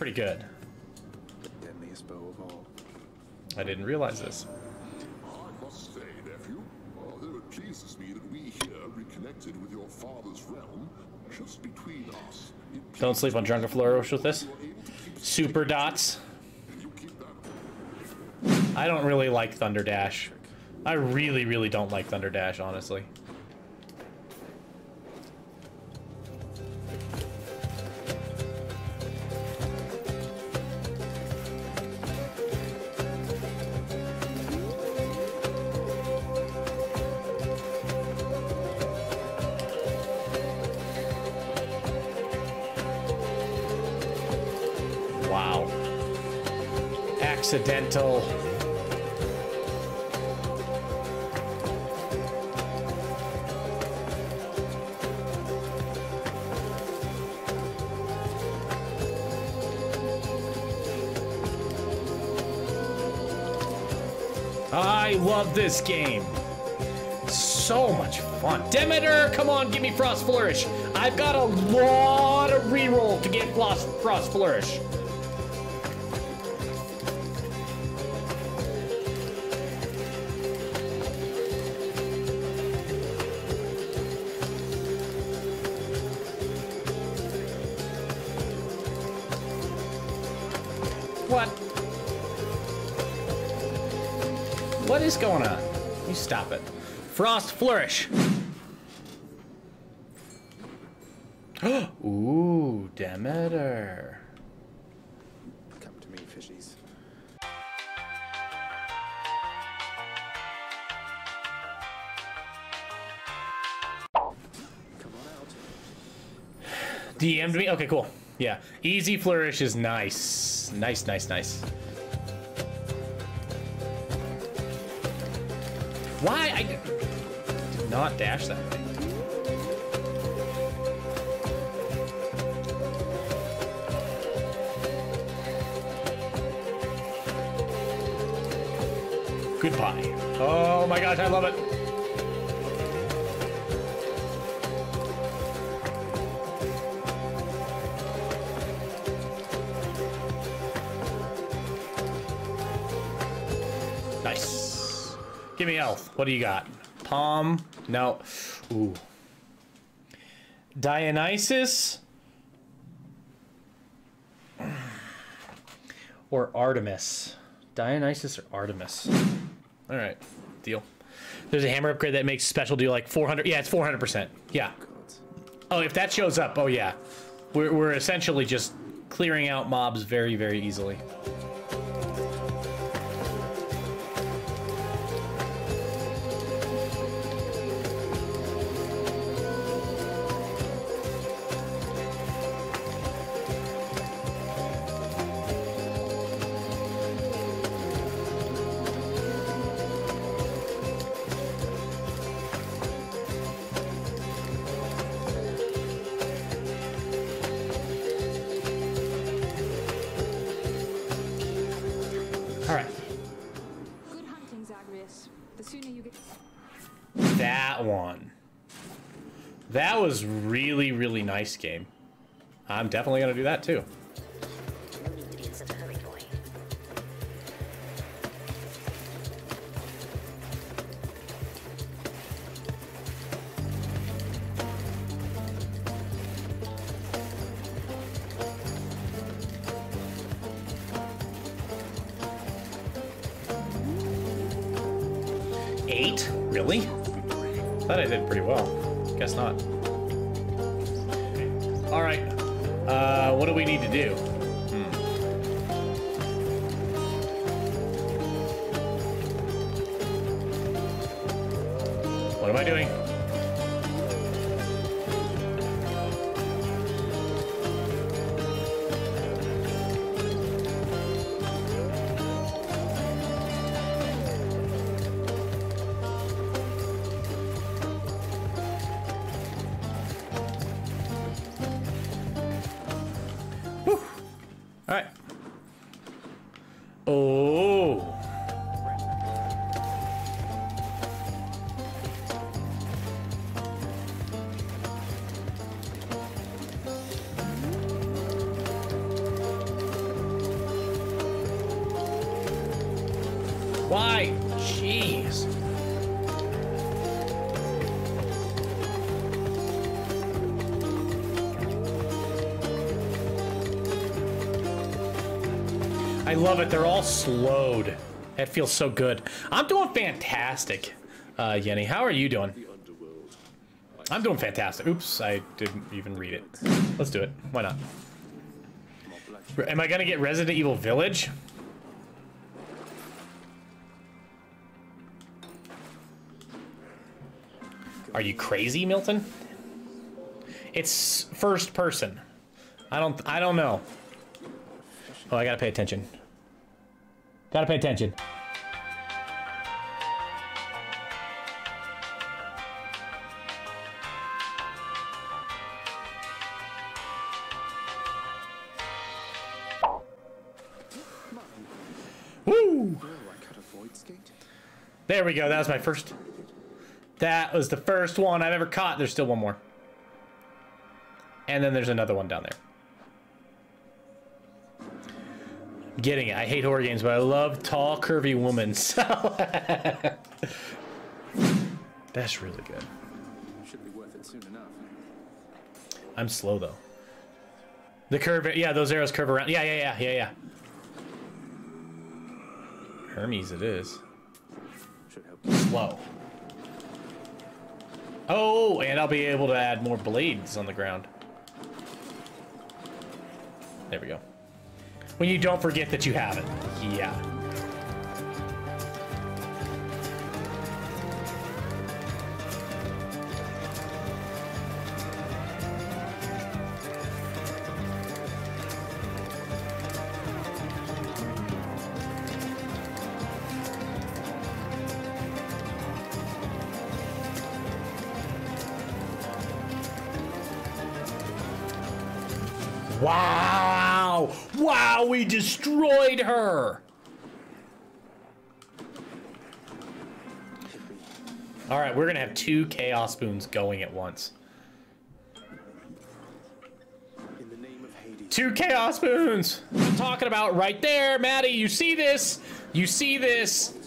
pretty good. Deadliest bow of all. I didn't realize this. I must say, nephew, although it pleases me that we here reconnected with your father's realm, just between us, Don't sleep on Drunken Flourish with this. you're able to keep Super dots. and you keep that I don't really like Thunder Dash. I really, really don't like Thunder Dash, honestly. Accidental. I love this game. So much fun. Demeter, come on, give me Frost Flourish. I've got a lot of reroll to get Frost, Frost Flourish. Going on? You stop it. Frost Flourish. Ooh, Demeter. Come to me, fishies. Come on out. DM'd me? Okay, cool. Yeah. Easy Flourish is nice. Nice, nice, nice. I did not dash that way. Goodbye. Oh my gosh, I love it. Health. What do you got? Pom? No. Ooh. Dionysus? Or Artemis? Dionysus or Artemis? All right. Deal. There's a hammer upgrade that makes special deal like 400. Yeah, it's 400%. Yeah. Oh, if that shows up, oh yeah. We're, we're essentially just clearing out mobs very, very easily. Game. I'm definitely going to do that too. Eight? Really? Thought I did pretty well. Guess not. What do we need to do? Love it. They're all slowed. That feels so good. I'm doing fantastic, uh, Yenny. How are you doing? I'm doing fantastic. Oops, I didn't even read it. Let's do it. Why not? Am I gonna get Resident Evil Village? Are you crazy, Milton? It's first person. I don't. I don't know. Oh, I gotta pay attention. Gotta pay attention. Woo! There we go. That was my first. That was the first one I've ever caught. There's still one more. And then there's another one down there. Getting it. I hate horror games, but I love tall, curvy women. So that's really good. Should be worth it soon enough. I'm slow though. The curve, yeah, those arrows curve around. Yeah, yeah, yeah, yeah, yeah. Hermes, it is. Slow. Oh, and I'll be able to add more blades on the ground. There we go. When you don't forget that you have it. Yeah. Wow! Wow, we destroyed her! Alright, we're gonna have two Chaos Boons going at once. Two Chaos Boons! I'm talking about right there, Maddie, you see this? You see this?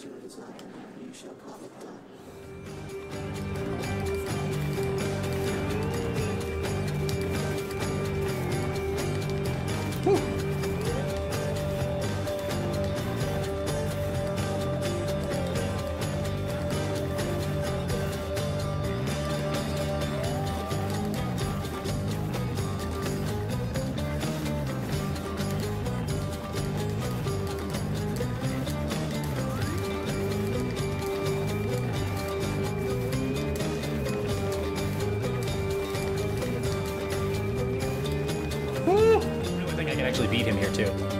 Beat him here too.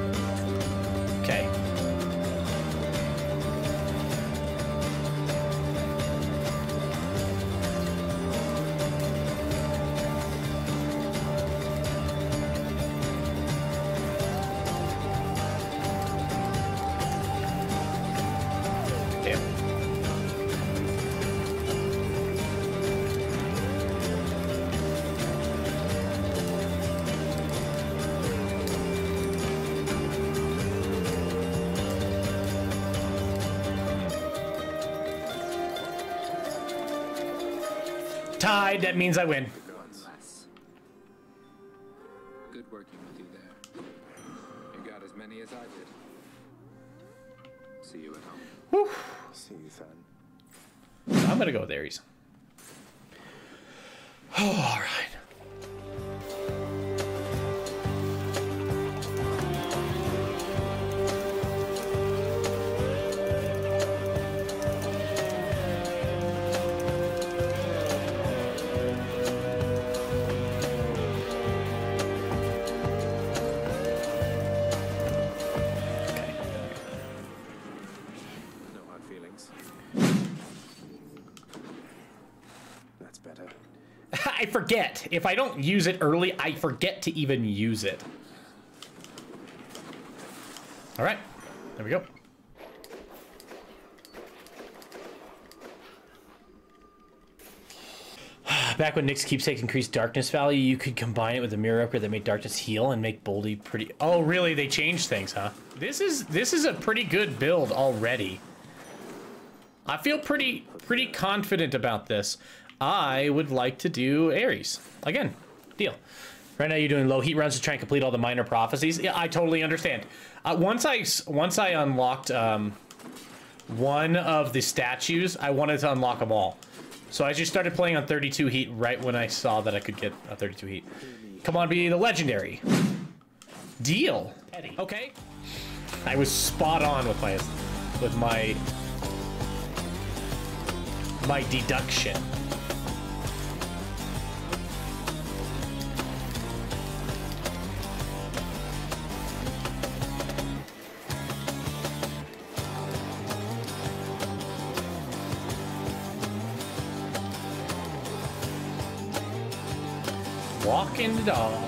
Tied, that means I win. Good working with you there. You got as many as I did. See you at home. See you then. I'm gonna go with Ares. Oh, all right. Forget. If I don't use it early, I forget to even use it. All right, there we go. Back when Nyx keepsakes increased darkness value, you could combine it with a mirror upgrade that made darkness heal and make Boldy pretty. Oh, really? They changed things, huh? This is this is a pretty good build already. I feel pretty pretty confident about this. I would like to do Ares again. Deal. Right now you're doing low heat runs to try and complete all the minor prophecies. Yeah, I totally understand. Uh, once I once I unlocked um, one of the statues, I wanted to unlock them all. So I just started playing on 32 heat right when I saw that I could get a 32 heat. Come on, be the legendary. Deal. Okay. I was spot on with my with my my deduction. Walking the dogs.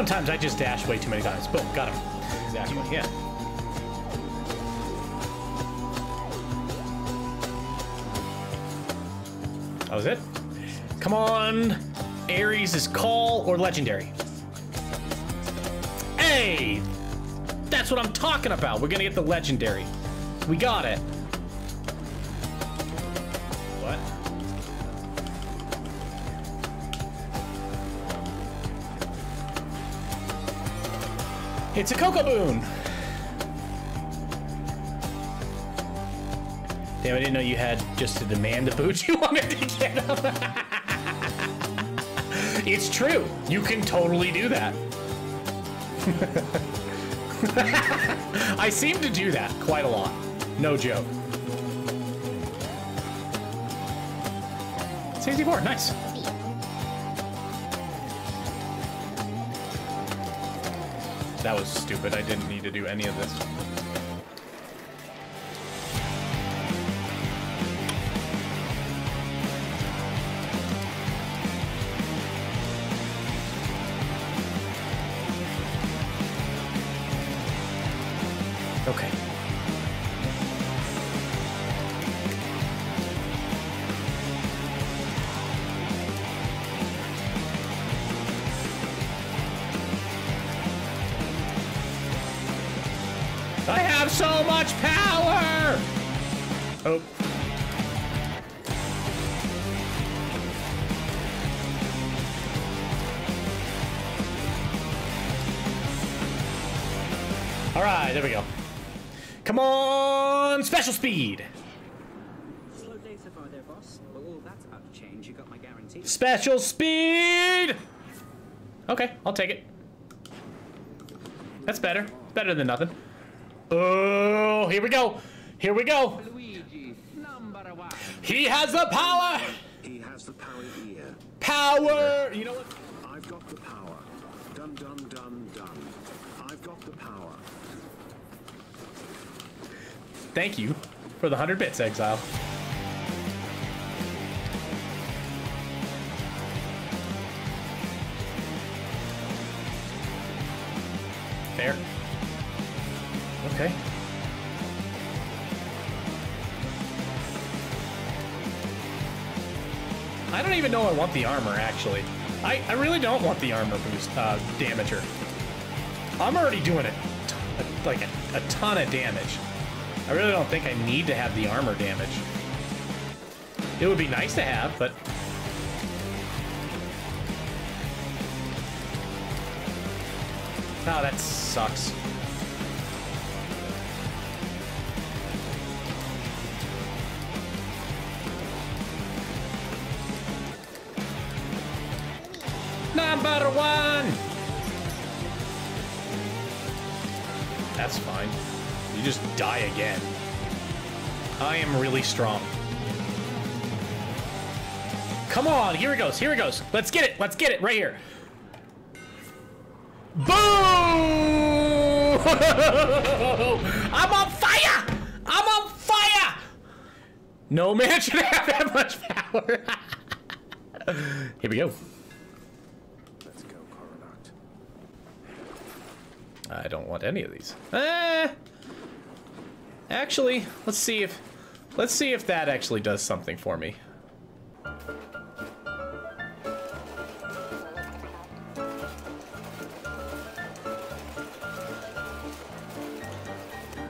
Sometimes I just dash way too many times. Boom, got him. Exactly, yeah. That was it. Come on. Ares is call or legendary. Hey! That's what I'm talking about. We're gonna get the legendary. We got it. It's a Cocoa Boon! Damn, I didn't know you had just to demand a boot you wanted to get it's true. You can totally do that. I seem to do that quite a lot. No joke. 64, nice. That was stupid. I didn't need to do any of this. All right, there we go. Come on, special speed. Slow day so far there, boss. But all that's about to change. You got my guarantee. Special speed! Okay, I'll take it. That's better. Better than nothing. Oh, here we go. Here we go. Luigi, number one. He has the power. He has the power here. Power. You know what? I've got the power. Dun dun dun dun. I've got the power. Thank you for the 100 bits, Exile. Fair. Okay. I don't even know I want the armor, actually. I, I really don't want the armor boost uh, damager. I'm already doing it like a, a ton of damage. I really don't think I need to have the armor damage. It would be nice to have, but... Oh, that sucks. Number one! That's fine. You just die again. I am really strong. Come on, here it goes, here it goes. Let's get it, let's get it, right here. Boom! I'm on fire! I'm on fire! No man should have that much power. Here we go. Let's go, Coronacht. I don't want any of these. Eh. Actually, let's see if let's see if that actually does something for me.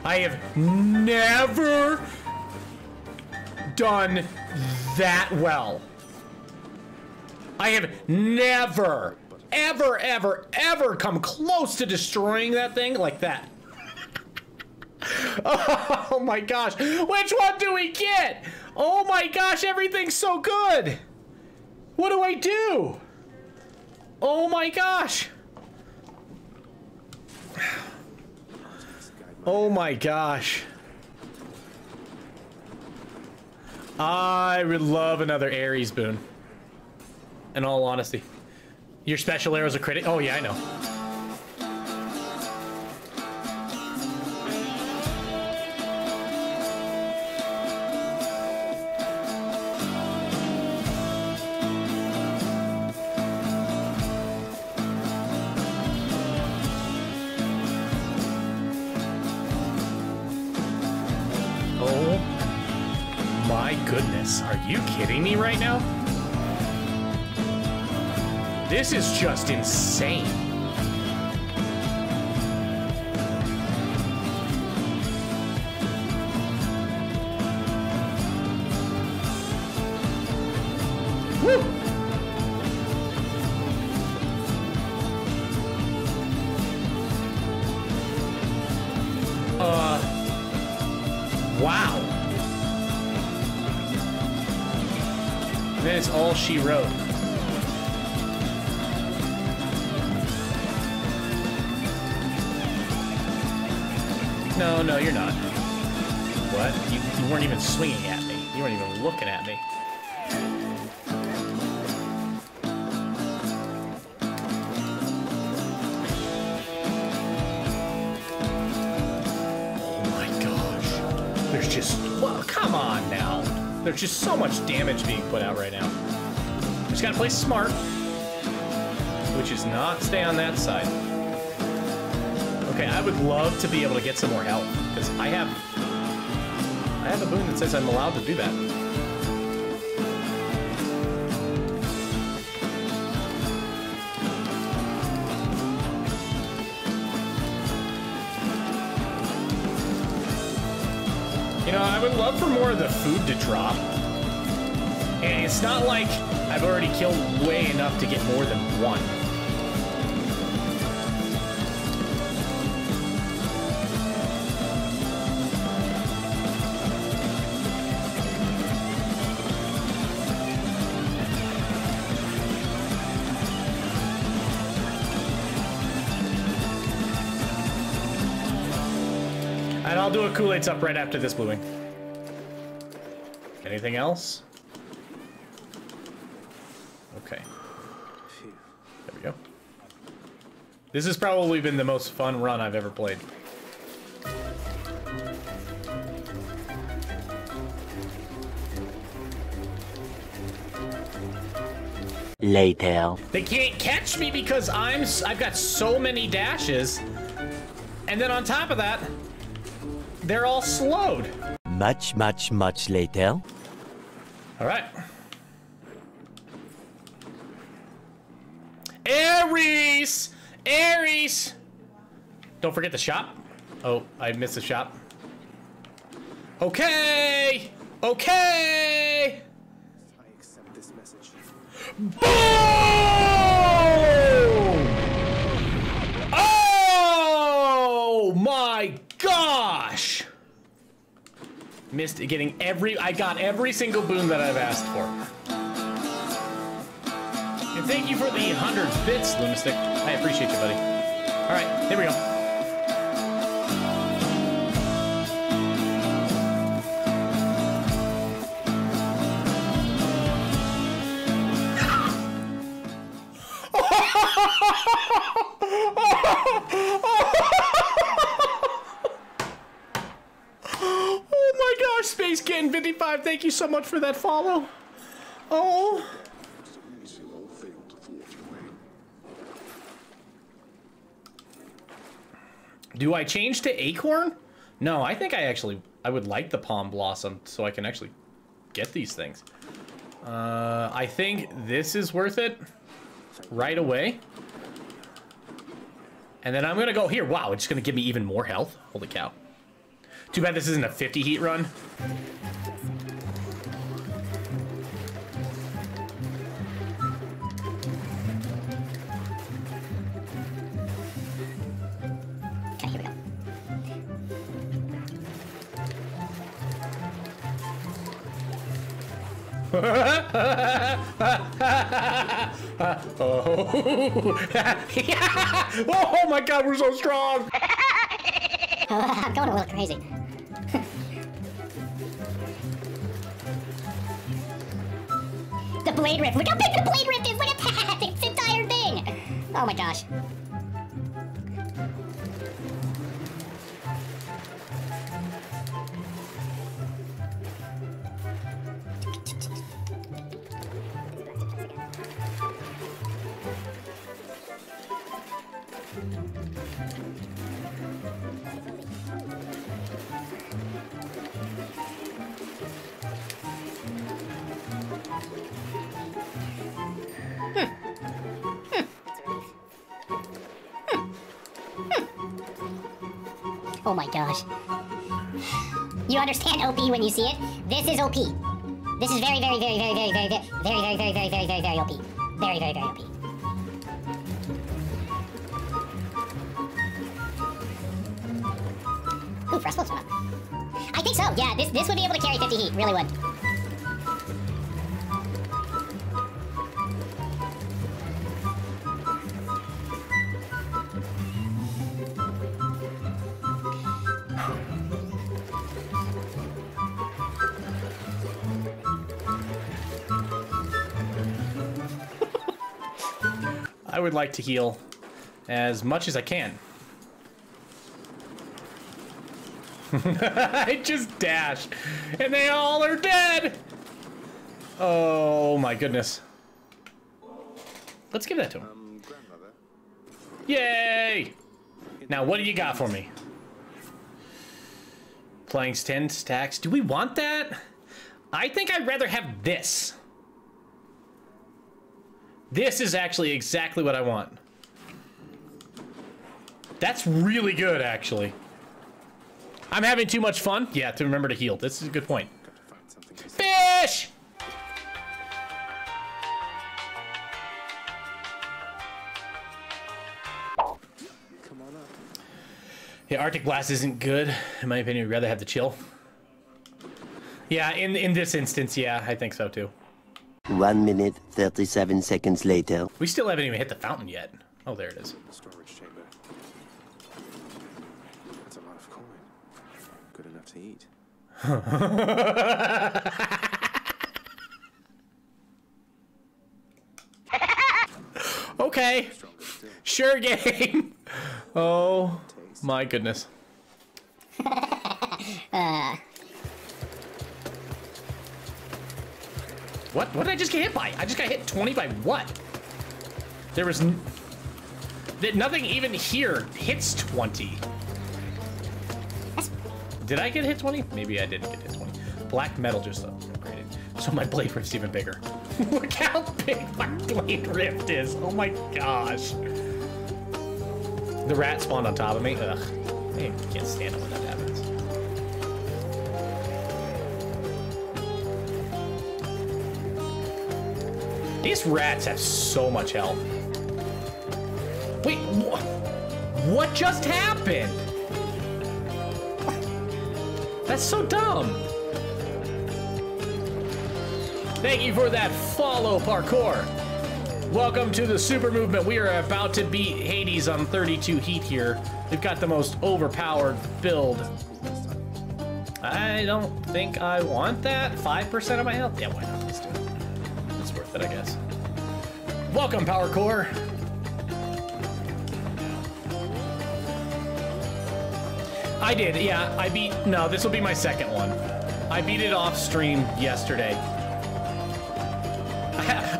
I have never done that well. I have never, ever, ever, ever come close to destroying that thing like that. oh my gosh. Which one do we get? Oh my gosh, everything's so good. What do I do? Oh my gosh. Oh my gosh. I would love another Ares boon. In all honesty. Your special arrow's a critic? Oh yeah, I know. Goodness. Are you kidding me right now? This is just insane. There's just, well, come on now. There's just so much damage being put out right now. Just gotta play smart. Which is not stay on that side. Okay, I would love to be able to get some more health because I have I have a boon that says I'm allowed to do that. Love for more of the food to drop. And it's not like I've already killed way enough to get more than one. And I'll do a Kool-Aid's up right after this bluing. Anything else? Okay. There we go. This has probably been the most fun run I've ever played. Later. They can't catch me because I'm I've got so many dashes. And then on top of that, they're all slowed. Much, much, much later. All right. Ares! Ares! Don't forget the shop. Oh, I missed the shop. Okay! Okay! I accept this message. Boom! Oh my gosh! Missed getting every. I got every single boon that I've asked for. And thank you for the 100 bits, Lunastick. I appreciate you, buddy. All right, here we go. Thank you so much for that follow. Oh. Do I change to Acorn? No, I think I actually, I would like the Pom Blossom so I can actually get these things. Uh, I think this is worth it right away. And then I'm going to go here. Wow, it's going to give me even more health. Holy cow. Too bad this isn't a 50 heat run. Oh, oh my god, we're so strong. I'm going a little crazy. the blade rift. Look how big the blade rift is. Look at that. It's the entire thing. Oh my gosh. My gosh. You understand OP when you see it? This is OP. This is very, very, very, very, very, very, very, very, very, very, very, very, very, OP. Very, very, very OP. Ooh, up. I think so, yeah. This this would be able to carry 50 heat, really would. Would like to heal as much as I can. I just dashed, and they all are dead. Oh my goodness. Let's give that to him. Yay! Now, what do you got for me? Playing 10 stacks. Do we want that? I think I'd rather have this. This is actually exactly what I want. That's really good, actually. I'm having too much fun. Yeah, to remember to heal. This is a good point. Fish! Yeah, Arctic Blast isn't good. In my opinion, we'd rather have the chill. Yeah, in in this instance, yeah, I think so too. One minute, 37 seconds later. We still haven't even hit the fountain yet. Oh, there it is. Storage chamber. That's a lot of coin. Good enough to eat. Okay. Sure game. Oh my goodness. Uh, What? What did I just get hit by? I just got hit 20 by what? There was that nothing even here hits 20. Did I get hit 20? Maybe I didn't get hit 20. Black metal just upgraded. So my blade rift's even bigger. Look how big my blade rift is. Oh my gosh. The rat spawned on top of me. Ugh. I can't stand it These rats have so much health. Wait, wh what just happened? That's so dumb. Thank you for that follow, parkour. Welcome to the super movement. We are about to beat Hades on 32 heat here. We've got the most overpowered build. I don't think I want that. 5% of my health? Yeah, why not? That I guess. Welcome, Power Core. I did, yeah. I beat. No, this will be my second one. I beat it off stream yesterday.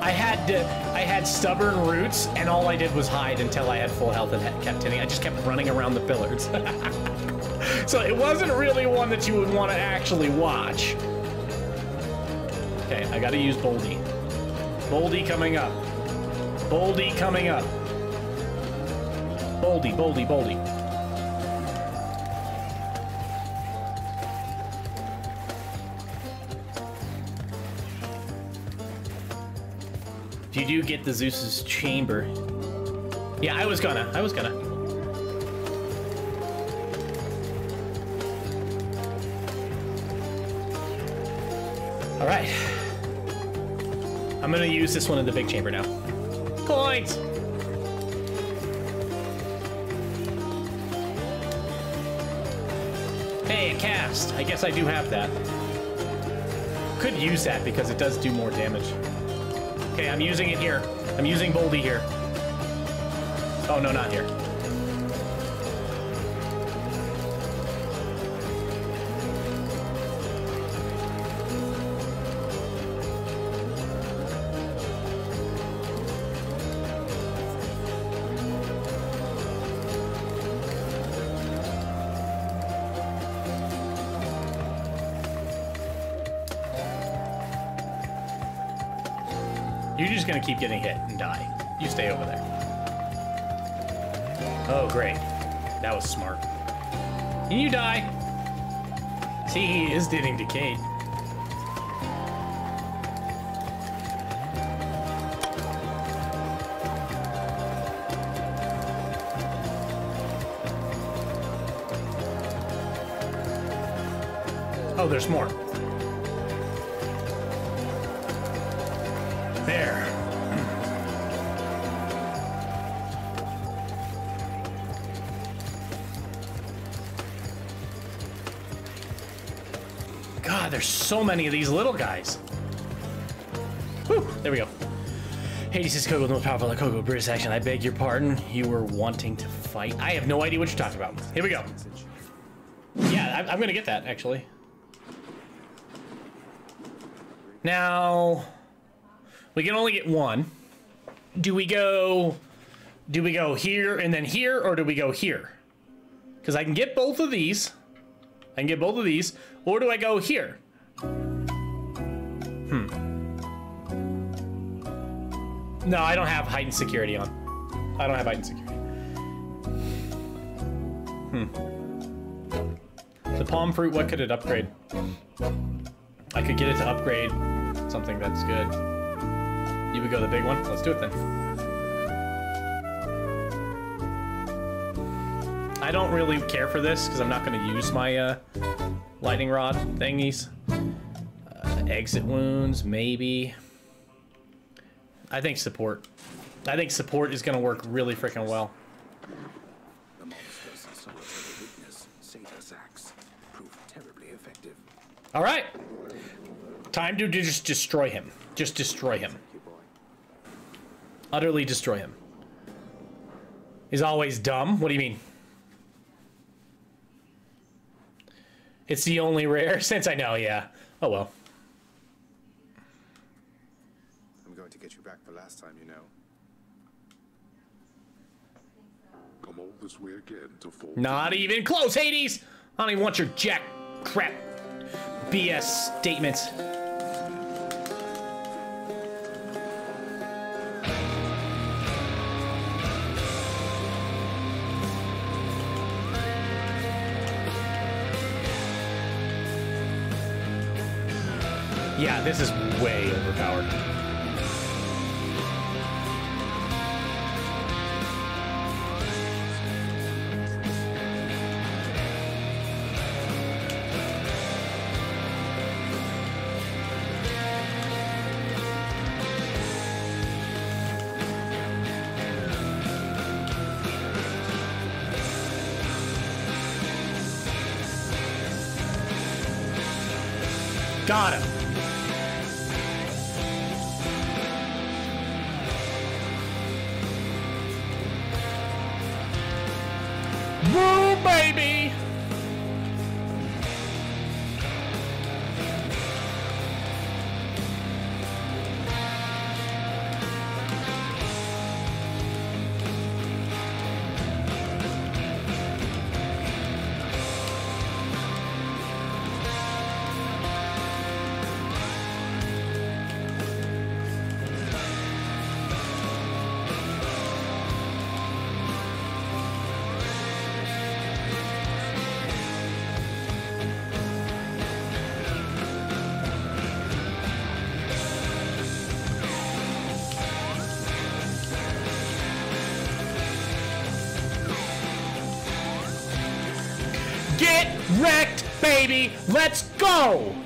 I had to, I had stubborn roots, and all I did was hide until I had full health and kept hitting. I just kept running around the pillars. so it wasn't really one that you would want to actually watch. Okay, I gotta use Boldy. Boldy coming up. Boldy coming up. Boldy, Boldy, Boldy. If you do get the Zeus's chamber. Yeah, I was gonna. I was gonna. All right. I'm gonna use this one in the big chamber now. Coins! Hey, a cast. I guess I do have that. Could use that because it does do more damage. Okay, I'm using it here. I'm using Boldy here. Oh, no, not here. Gonna keep getting hit and die. You stay over there. Oh, great. That was smart. And you die. See, he is getting decayed. Oh, there's more. There. God, there's so many of these little guys. Whew, there we go. Hades is Kogo, the most powerful Kogo British action. I beg your pardon. You were wanting to fight. I have no idea what you're talking about. Here we go. Yeah, I'm, I'm gonna get that actually. Now, we can only get one. Do we go? Do we go here and then here, or do we go here? Because I can get both of these. I can get both of these, or do I go here? Hmm. No, I don't have heightened security on. I don't have heightened security. Hmm. The palm fruit, what could it upgrade? I could get it to upgrade something that's good. You would go the big one? Let's do it then. I don't really care for this because I'm not going to use my uh, lightning rod thingies. Uh, exit wounds, maybe. I think support. I think support is going to work really freaking well. All right. Time to just destroy him. Just destroy him. Utterly destroy him. He's always dumb. What do you mean? It's the only rare since I know, yeah. Oh well. I'm going to get you back for last time, you know. Come all this way again to fall. Not even close, Hades! I don't even want your jack crap BS statements. Yeah, this is way overpowered. Baby! Let's go!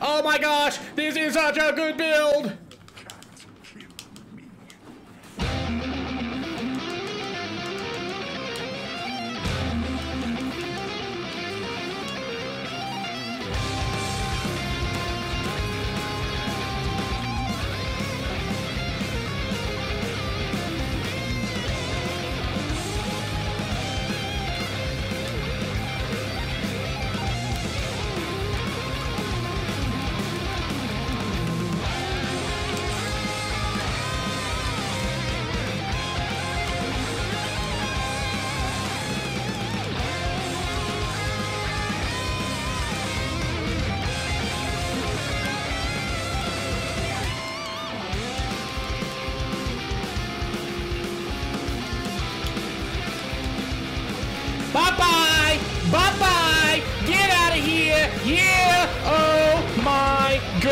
Oh my gosh, this is such a good build!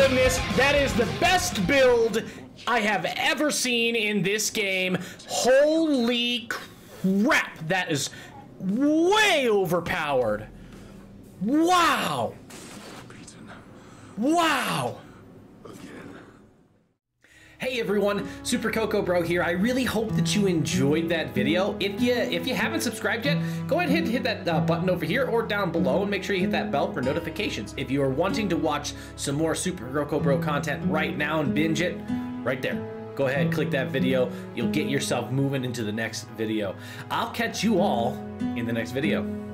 Goodness! That is the best build I have ever seen in this game. Holy crap! That is way overpowered. Wow! Wow! Hey everyone, Super Coco Bro here. I really hope that you enjoyed that video. If you if you haven't subscribed yet, go ahead and hit, that uh, button over here or down below and make sure you hit that bell for notifications. If you are wanting to watch some more Super Coco Bro content right now and binge it, right there. Go ahead, click that video. You'll get yourself moving into the next video. I'll catch you all in the next video.